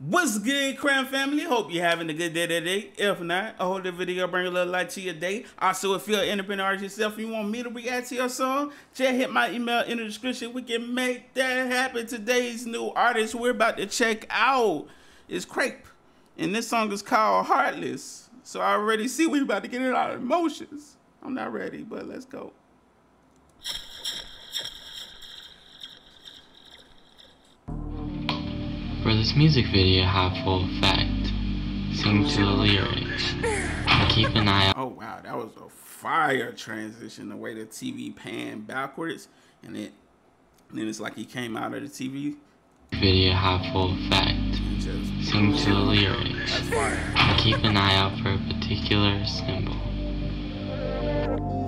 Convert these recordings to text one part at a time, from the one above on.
What's good, Crown family? Hope you're having a good day today. If not, I hope the video bring a little light to your day. Also, if you're an independent artist yourself and you want me to react to your song, just hit my email in the description. We can make that happen. Today's new artist we're about to check out is Crape. And this song is called Heartless. So I already see we about to get out of emotions. I'm not ready, but let's go. For this music video have full effect, sing to the lyrics, and keep an eye out. Oh wow, that was a fire transition. The way the TV panned backwards, and it, and then it's like he came out of the TV. Video have full effect, sing to the lyrics, and keep an eye out for a particular symbol.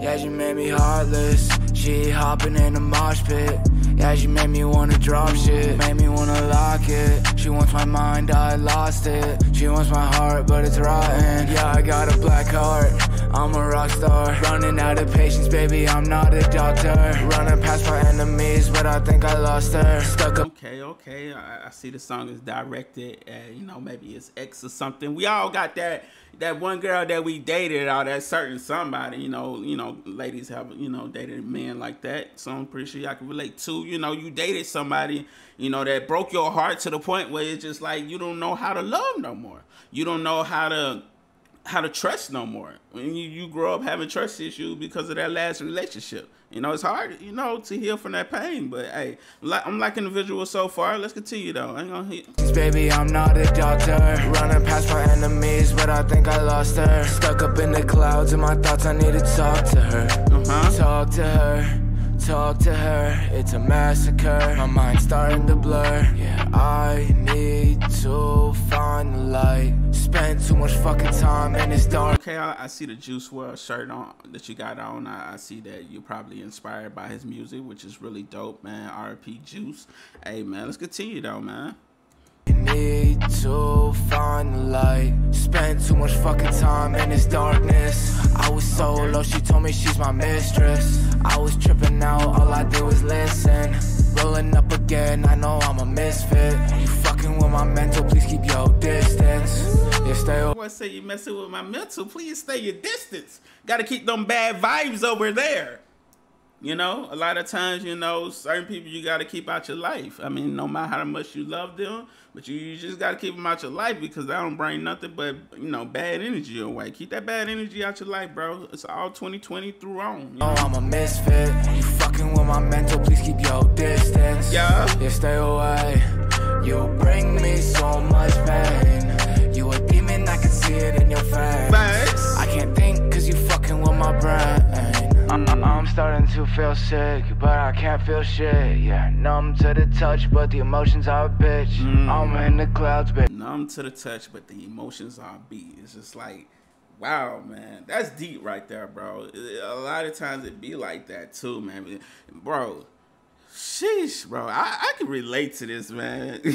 Yeah, she made me heartless. She hopping in the mosh pit. Yeah, she made me wanna drop shit. Made me wanna lock it. She wants my mind, I lost it. She wants my heart, but it's rotten. Yeah, I got a black heart. I'm a rock star. Running out of patience, baby. I'm not a doctor. Running past my enemies, but I think I lost her. Stuck up. Okay, okay. I, I see the song is directed at, you know, maybe it's ex or something. We all got that that one girl that we dated or that certain somebody, you know, you know, ladies have, you know, dated men like that. So I'm pretty sure y'all can relate to, you know, you dated somebody, you know, that broke your heart to the point where it's just like you don't know how to love no more. You don't know how to how to trust no more. When you, you grow up having trust issues because of that last relationship. You know, it's hard, you know, to heal from that pain. But hey, I'm liking the visual so far. Let's continue though. I ain't gonna hit. Baby, I'm not a doctor. Running past my enemies, but I think I lost her. Stuck up in the clouds in my thoughts, I need to talk to her. Uh-huh. Talk to her. Talk to her, it's a massacre. My mind's starting to blur. Yeah, I need to find the light. Spend too much fucking time in this dark. Okay, I, I see the Juice WRLD shirt on that you got on. I, I, see that you're probably inspired by his music, which is really dope, man. RP Juice. Hey, man, let's continue though, man. Need to find the light. Spend too much fucking time in this darkness. I was so low, she told me she's my mistress. I was tripping out, all I did was listen. Rolling up again, I know I'm a misfit. You fucking with my mental, please keep your distance. Yeah, stay I say you messing with my mental, please stay your distance. Gotta keep them bad vibes over there. You know, a lot of times, you know, certain people you got to keep out your life. I mean, no matter how much you love them, but you, you just got to keep them out your life because they don't bring nothing but, you know, bad energy away. Keep that bad energy out your life, bro. It's all 2020 through on. Oh, I'm a misfit. You fucking with my mental, please keep your distance. Yeah. Yeah, stay away. You bring me so much pain. You a demon, I can see it in your face. Thanks. I can't think because you fucking with my brain. I'm starting to feel sick, but I can't feel shit. Yeah, numb to the touch, but the emotions are a bitch. Mm. I'm in the clouds, bitch. Numb to the touch, but the emotions are a beat. It's just like, wow, man, that's deep right there, bro. A lot of times it be like that too, man. Bro, Sheesh, bro. I, I can relate to this, man.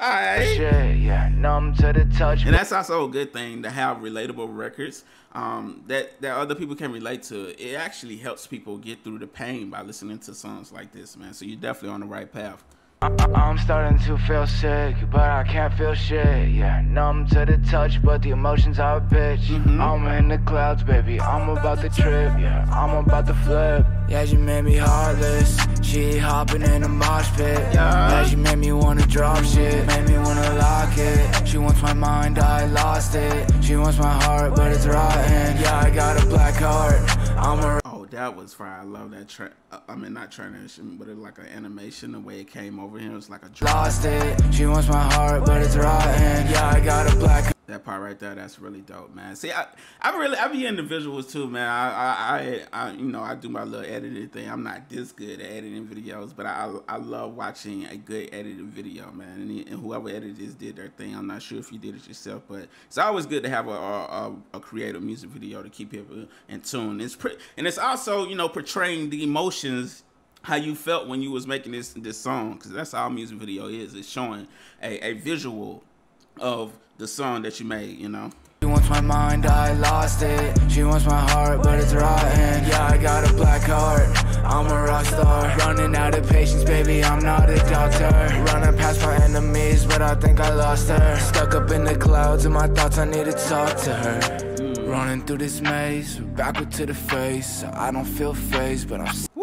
All right. Shit, yeah, numb to the touch. And that's also a good thing to have relatable records um, that, that other people can relate to. It actually helps people get through the pain by listening to songs like this, man. So you're definitely on the right path. I'm starting to feel sick, but I can't feel shit. Yeah, numb to the touch, but the emotions are a bitch. Mm -hmm. I'm in the clouds, baby. I'm about to trip. Yeah, I'm about to flip. Yeah, you made me heartless. She hopping in the mosh pit. Yeah, yeah she made me wanna drop shit. Made me wanna lock it. She wants my mind, I lost it. She wants my heart, but it's rotten. Yeah, I got a black heart. I'm a that was fire. I love that. Tra- uh, I mean, not transition, but it's like an animation. The way it came over here, it's like a. Lost it. She wants my heart, but it's rotten. Yeah, I got a black that part right there, that's really dope, man. See, I, I really, I be into visuals too, man. I, I, I, I, you know, I do my little editing thing. I'm not this good at editing videos, but I, I love watching a good edited video, man. And, and whoever edited this did their thing. I'm not sure if you did it yourself, but it's always good to have a, a, a creative music video to keep people in tune. It's pre- and it's also, you know, portraying the emotions how you felt when you was making this this song because that's all music video is it's showing a, a visual of the song that you made, you know. She wants my mind, I lost it. She wants my heart, but it's rotten. Yeah, I got a black heart. I'm a rock star. Running out of patience, baby, I'm not a doctor. Running past my enemies, but I think I lost her. Stuck up in the clouds, and my thoughts, I need to talk to her. Mm. Running through this maze, backward to the face. I don't feel phased, but I'm.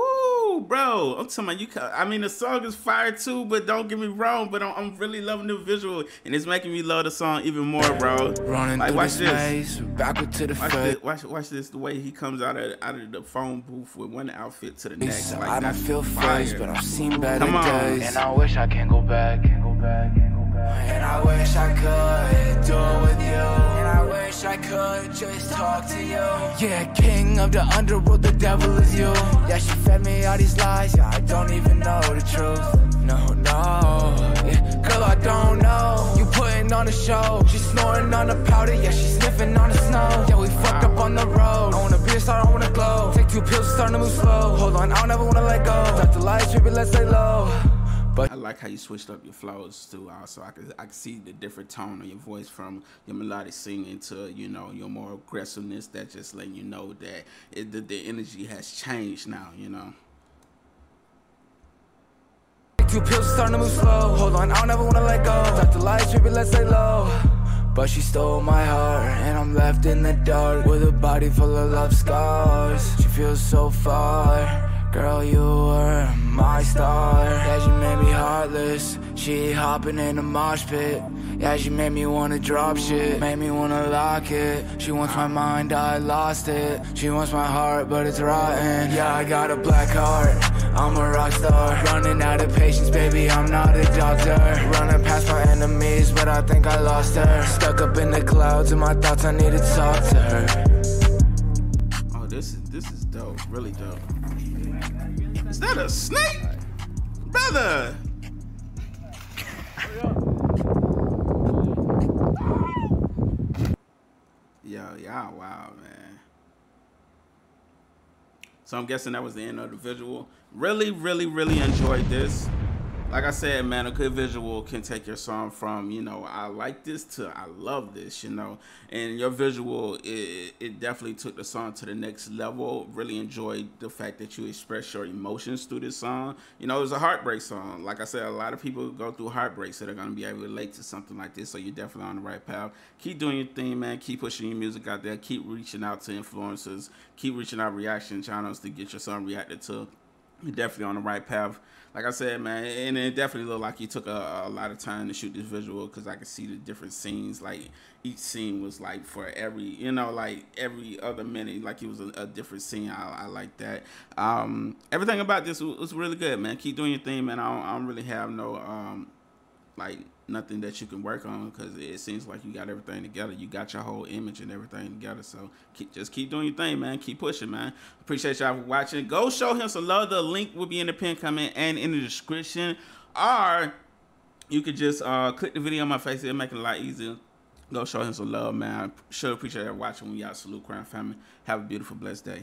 Woo, bro! I'm talking about you. I mean, the song is fire too, but don't get me wrong. But I'm, I'm really loving the visual, and it's making me love the song even more, bro. Running like, through watch this, maze, backward to the watch. This, watch, watch this. The way he comes out of out of the phone booth with one outfit to the next. Like, I don't feel phased, but I've seen better Come on. days. And I wish I can go back, can go back, can go back. I could just talk to you. Yeah, king of the underworld, the devil is you. Yeah, she fed me all these lies. Yeah, I don't even know the truth. No, no. Yeah, girl, I don't know. You putting on a show. She's snoring on the powder. Yeah, she's sniffing on the snow. Yeah, we fucked up on the road. I wanna be a star, I wanna glow. Take two pills, starting to move slow. Hold on, I don't ever wanna let go. Got the lights, baby, let's stay low. But I like how you switched up your flows too. Uh, also, I can I can see the different tone of your voice from your melodic singing to you know your more aggressiveness. That just letting you know that it, the, the energy has changed now. You know. Two pills starting to move slow. Hold on, I don't ever wanna let go. Got the lights, baby, let's stay low. But she stole my heart, and I'm left in the dark with a body full of love scars. She feels so far. Girl, you were my star. Yeah, she made me heartless. She hopping in the mosh pit. Yeah, she made me wanna drop shit. Made me wanna lock it. She wants my mind, I lost it. She wants my heart, but it's rotten. Yeah, I got a black heart. I'm a rock star. Running out of patience, baby, I'm not a doctor. Running past my enemies, but I think I lost her. Stuck up in the clouds, and my thoughts, I need to talk to her. Oh, this is this is dope, really dope. Is that a snake? Brother! Yo, yeah, wow, man. So I'm guessing that was the end of the visual. Really, really, really enjoyed this like I said, man, a good visual can take your song from, you know, I like this to I love this, you know. And your visual, it, it definitely took the song to the next level. Really enjoyed the fact that you express your emotions through this song. You know, it was a heartbreak song. Like I said, a lot of people go through heartbreaks that are going to be able to relate to something like this. So you're definitely on the right path. Keep doing your thing, man. Keep pushing your music out there. Keep reaching out to influencers. Keep reaching out reaction channels to get your song reacted to. You're definitely on the right path like I said, man, and it definitely looked like he took a, a lot of time to shoot this visual because I could see the different scenes. Like each scene was like for every, you know, like every other minute, like it was a, a different scene. I, I like that. Um, everything about this was, was, really good, man. Keep doing your thing, man. I don't, I don't really have no um, like nothing that you can work on because it seems like you got everything together. You got your whole image and everything together. So keep, just keep doing your thing, man. Keep pushing, man. Appreciate y'all for watching. Go show him some love. The link will be in the pin comment and in the description. Or you could just uh, click the video on my face. It'll make it a lot easier. Go show him some love, man. I Sure appreciate you watching. We out. Salute Crown Family. Have a beautiful, blessed day.